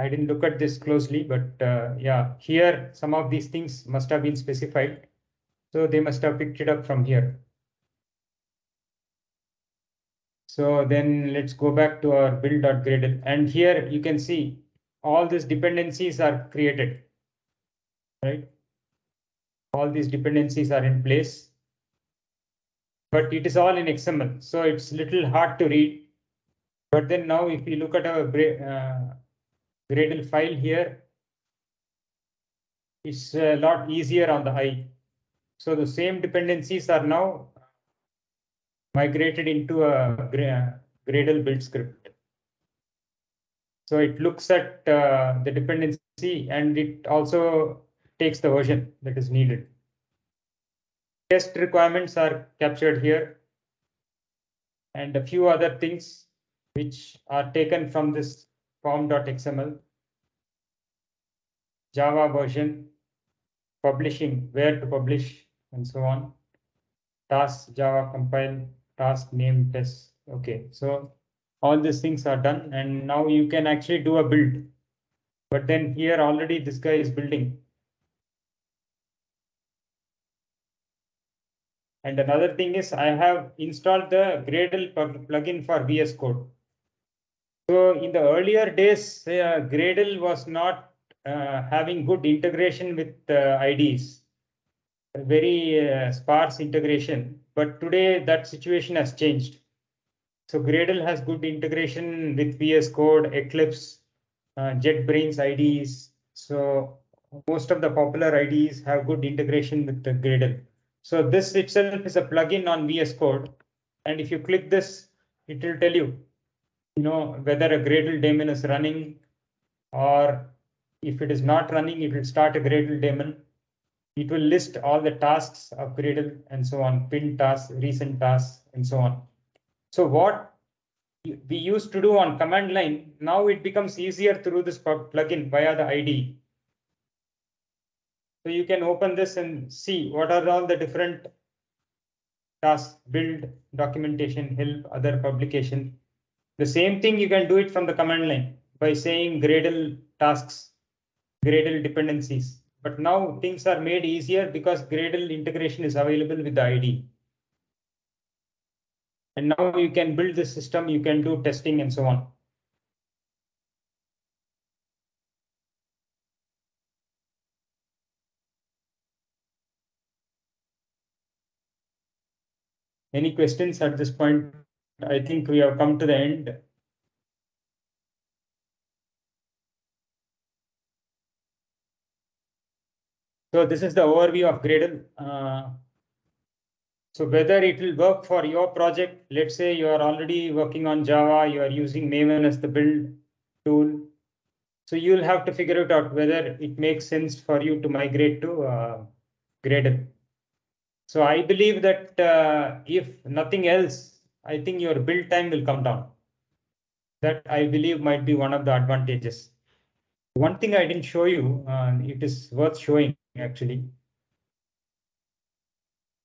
I didn't look at this closely, but uh, yeah, here some of these things must have been specified. So they must have picked it up from here. So then let's go back to our build.gradle. And here you can see all these dependencies are created, right? All these dependencies are in place, but it is all in XML. So it's a little hard to read. But then now if you look at our uh, Gradle file here, it's a lot easier on the eye. So the same dependencies are now migrated into a Gradle build script. So it looks at uh, the dependency and it also takes the version that is needed. Test requirements are captured here and a few other things which are taken from this pom.xml, Java version, publishing, where to publish, and so on. Task Java compile, task name test. Okay, so all these things are done, and now you can actually do a build. But then here already this guy is building. And another thing is I have installed the Gradle plugin for VS Code. So in the earlier days, uh, Gradle was not uh, having good integration with uh, IDs, very uh, sparse integration. But today that situation has changed. So Gradle has good integration with VS Code, Eclipse, uh, JetBrains IDs. So most of the popular IDs have good integration with the Gradle. So this itself is a plugin on VS Code. And if you click this, it will tell you, you know, whether a Gradle daemon is running or if it is not running, it will start a Gradle daemon. It will list all the tasks of Gradle and so on, pin tasks, recent tasks, and so on. So what we used to do on command line, now it becomes easier through this plugin via the IDE. So you can open this and see what are all the different tasks, build, documentation, help, other publication. The same thing you can do it from the command line by saying Gradle tasks, Gradle dependencies. But now things are made easier because Gradle integration is available with the IDE. And now you can build the system, you can do testing and so on. Any questions at this point? I think we have come to the end. So this is the overview of Gradle. Uh, so whether it will work for your project, let's say you are already working on Java, you are using Maven as the build tool. So you'll have to figure it out whether it makes sense for you to migrate to uh, Gradle. So I believe that uh, if nothing else, I think your build time will come down. That I believe might be one of the advantages. One thing I didn't show you, uh, it is worth showing actually.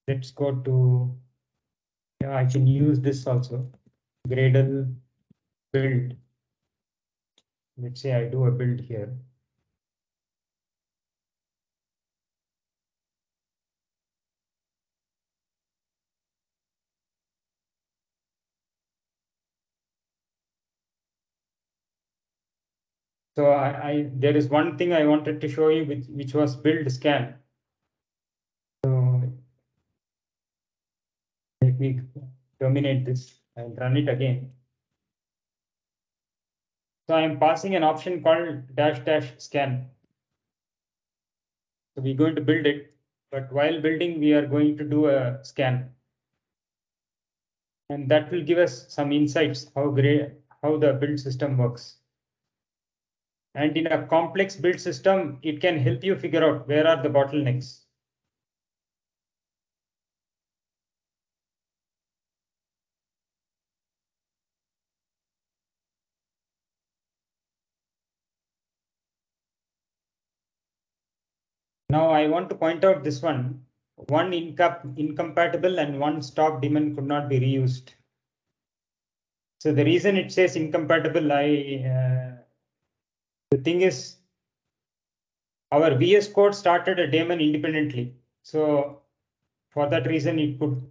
Let's go to, yeah, I can use this also. Gradle build. Let's say I do a build here. So I, I, there is one thing I wanted to show you which, which was build scan. So let me terminate this and run it again. So I am passing an option called dash dash scan. So we're going to build it, but while building, we are going to do a scan. And that will give us some insights how great how the build system works. And in a complex build system, it can help you figure out where are the bottlenecks. Now I want to point out this one. One incompatible and one stop daemon could not be reused. So the reason it says incompatible, I uh, the thing is, our VS Code started a daemon independently. So for that reason, it could.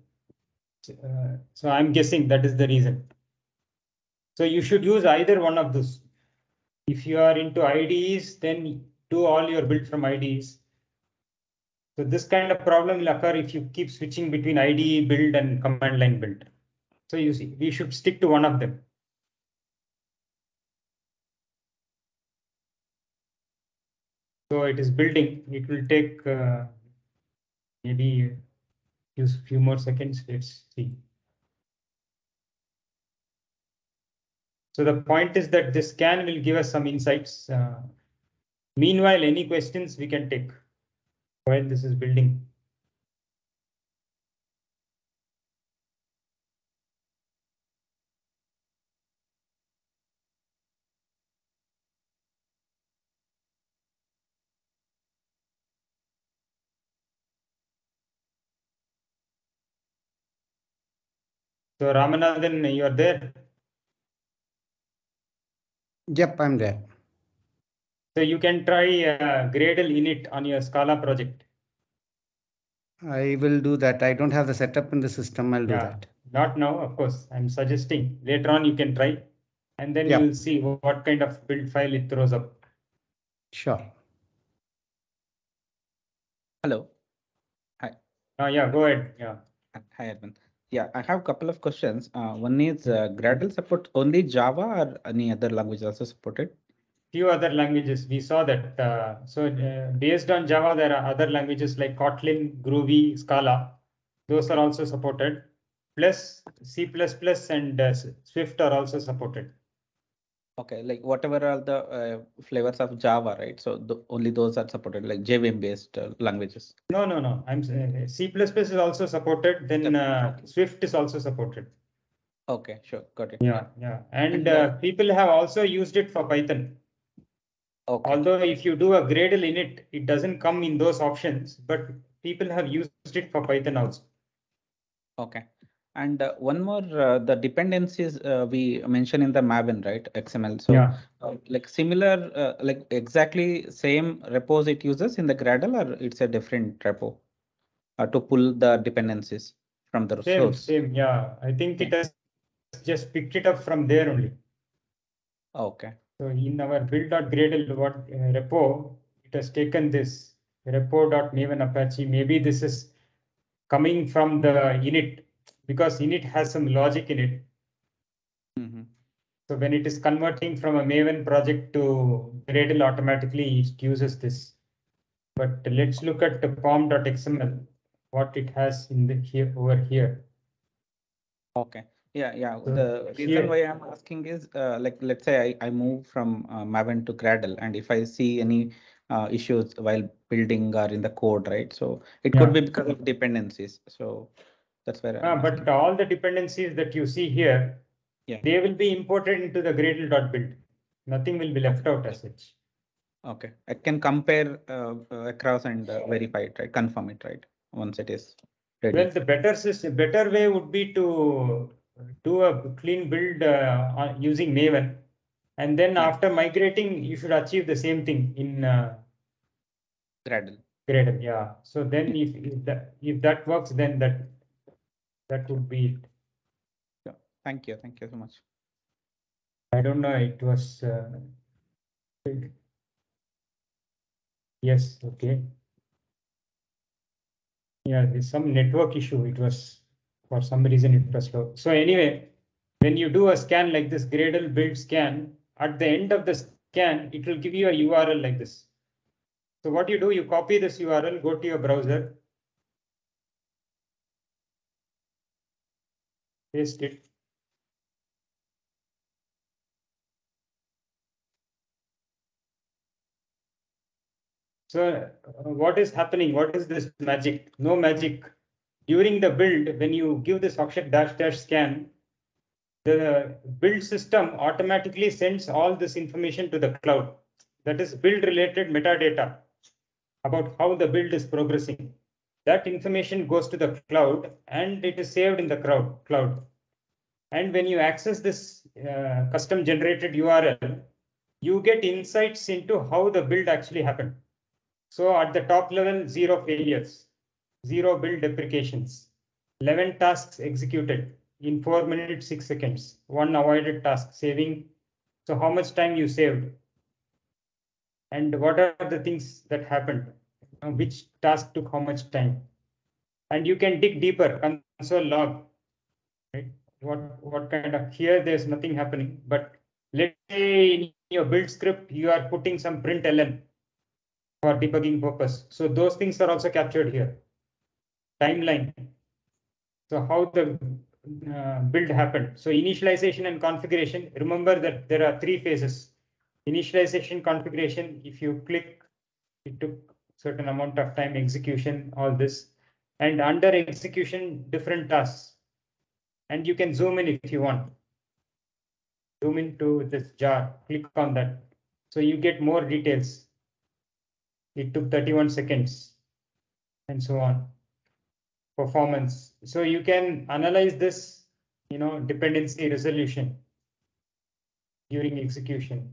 Uh, so I'm guessing that is the reason. So you should use either one of those. If you are into IDEs, then do all your build from IDEs. So this kind of problem will occur if you keep switching between IDE build and command line build. So you see, we should stick to one of them. So it is building. It will take uh, maybe use few more seconds. Let's see. So the point is that this scan will give us some insights. Uh, meanwhile, any questions we can take while this is building. So Ramanathan, you are there. Yep, I'm there. So you can try uh, Gradle init on your Scala project. I will do that. I don't have the setup in the system. I'll do that. Not now, of course. I'm suggesting later on you can try, and then Yeah. you will see what kind of build file it throws up. Sure. Hello. Hi. Uh, yeah, go ahead. Yeah. Hi, Edwin. Yeah, I have a couple of questions. Uh, one is uh, Gradle support only Java or any other language also supported? Few other languages we saw that. Uh, so uh, based on Java, there are other languages like Kotlin, Groovy, Scala. Those are also supported. Plus C++ and uh, Swift are also supported. Okay, like whatever are the uh, flavors of Java, right? So the, only those are supported, like JVM based uh, languages. No, no, no. I'm uh, C++ is also supported. Then uh, Swift is also supported. Okay, sure, got it. Yeah, yeah. And And, uh, uh, people have also used it for Python. Okay, Although if you do a Gradle init, it doesn't come in those options, but people have used it for Python also. okay. And uh, one more, uh, the dependencies uh, we mentioned in the Maven, right? XML. So Yeah. uh, like similar, uh, like exactly same repos it uses in the Gradle or it's a different repo uh, to pull the dependencies from the Same, source? same, yeah. I think it has just picked it up from there only. Okay, So in our build.gradle what uh, repo, it has taken this repo.maven apache. Maybe this is coming from the init because init has some logic in it. Mhm. So when it is converting from a Maven project to Gradle automatically it uses this. But let's look at the pom.xml, what it has in the here over here. Okay, yeah, yeah. So The here- reason why I'm asking is, uh, like, let's say I, I move from uh, Maven to Gradle, and if I see any uh, issues while building or in the code, right? So it could be because of dependencies. So that's where. Ah, I'm but all the dependencies that you see here, Yeah. they will be imported into the Gradle.build. Nothing will be left out as such. Okay, I can compare uh, uh, across and uh, verify it, right? Confirm it, right? Once it is ready. Well, the better system, better way would be to do a clean build uh, using Maven. And then Yeah. after migrating, you should achieve the same thing in uh, Gradle. Gradle, yeah. So then if, if that, if that works, then that, that would be it. Yeah. Thank you, thank you so much. I don't know, it was, uh. Yes, okay. Yeah, there's some network issue. It was, for some reason it was slow. So anyway, when you do a scan like this Gradle build scan, at the end of the scan, it will give you a URL like this. So what you do, you copy this URL, go to your browser. Paste it. So uh, what is happening? What is this magic? No magic. During the build, when you give this object dash dash scan, the build system automatically sends all this information to the cloud. That is build related metadata about how the build is progressing. That information goes to the cloud and it is saved in the cloud. cloud. And when you access this uh, custom generated URL, you get insights into how the build actually happened. So at the top level, zero failures, zero build deprecations, 11 tasks executed in four minutes, six seconds, one avoided task saving. So how much time you saved? And what are the things that happened? Which task took how much time? And you can dig deeper, console log. Right? What, what kind of, here there's nothing happening, but let's say in your build script, you are putting some println for debugging purpose. So those things are also captured here. Timeline. So how the uh, build happened. So initialization and configuration. Remember that there are three phases. Initialization configuration. If you click, it took certain amount of time execution, all this. And under execution, different tasks. And you can zoom in if you want. Zoom into this jar, click on that. So you get more details. It took 31 seconds and so on. Performance. So you can analyze this you know, dependency resolution during execution.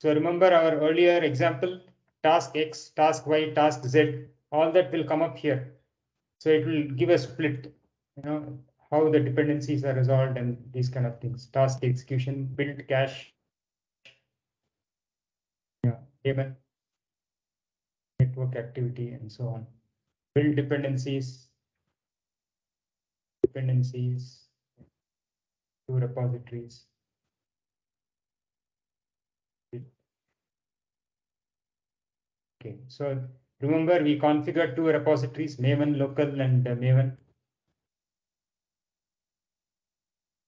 So remember our earlier example, task X, task Y, task Z, all that will come up here. So it will give a split, you know, how the dependencies are resolved and these kind of things, task execution, build cache. Yeah, daemon, network activity and so on. Build dependencies, dependencies, to repositories. Okay, so remember we configured two repositories, Maven local and uh, Maven.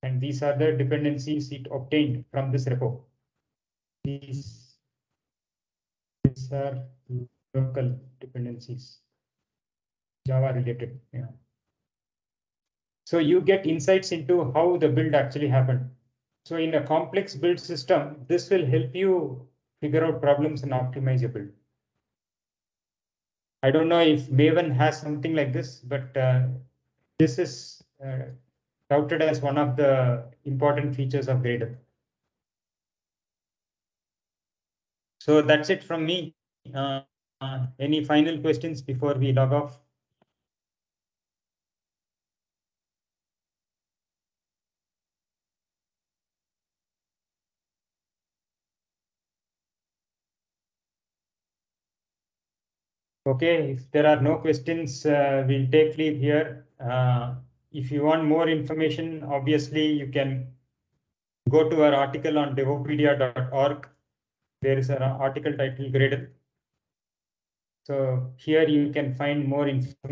And these are the dependencies it obtained from this repo. These, these are local dependencies. Java related, yeah. So you get insights into how the build actually happened. So in a complex build system, this will help you figure out problems and optimize your build. I don't know if Maven has something like this, but uh, this is uh, touted as one of the important features of Gradle. So that's it from me. Uh, uh, any final questions before we log off? Okay, if there are no questions, uh, we'll take leave here. Uh, if you want more information, obviously you can go to our article on devopedia.org. There is an article titled Gradle. So here you can find more information.